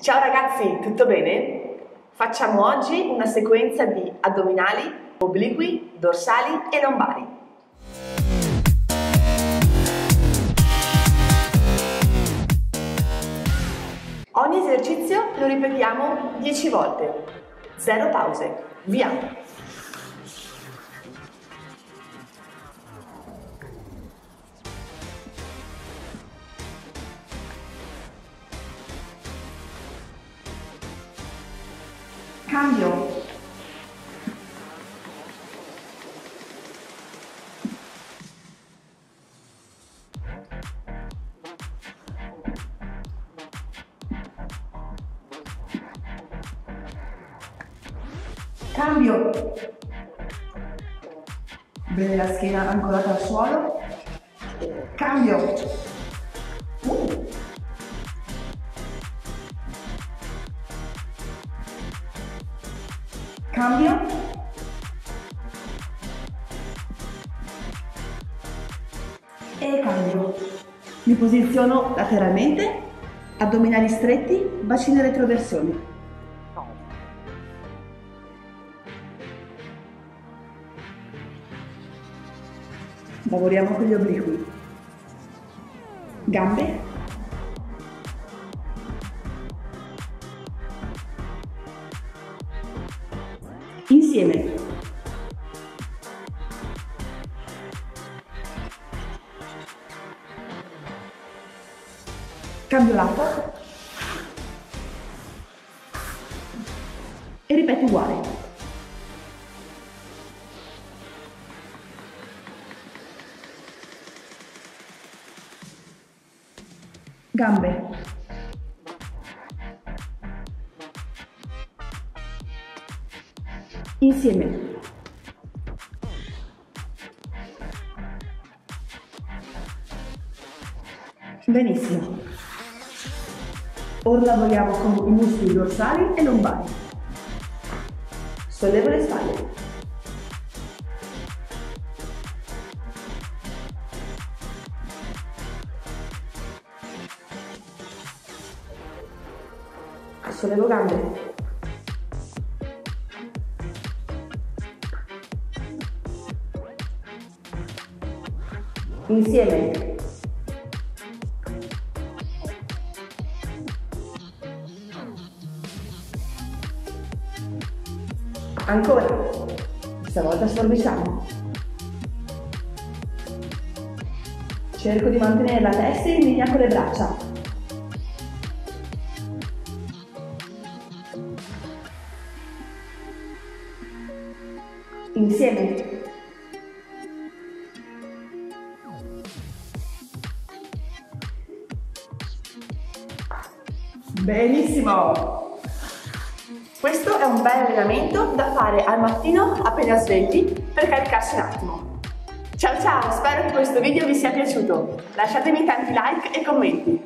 Ciao ragazzi, tutto bene? Facciamo oggi una sequenza di addominali, obliqui, dorsali e lombari. Ogni esercizio lo ripetiamo 10 volte, zero pause. Via! Cambio. Cambio. Bene la schiena ancorata al suolo. Cambio. Cambio. E cambio. Mi posiziono lateralmente, addominali stretti, bacino retroversione. Lavoriamo con gli obliqui. Gambe. Insieme. Cambio lato. E ripeto uguale. gambe. Insieme. Benissimo. Ora lavoriamo con i muscoli dorsali e lombari. Sollevo le spalle. sollevo gambe. Insieme. Ancora. Stavolta sforbiciamo. Cerco di mantenere la testa in linea con le braccia. insieme. Benissimo! Questo è un bel allenamento da fare al mattino appena svegli per caricarsi un attimo. Ciao ciao, spero che questo video vi sia piaciuto. Lasciatemi tanti like e commenti.